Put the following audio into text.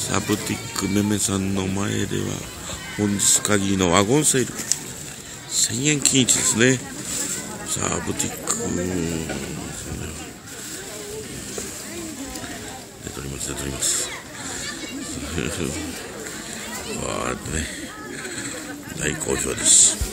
サブティックめめさんの前では本日限りのワゴンセール。1000円均一ですね。サブティック。出ております出ております。わーってね大好評です。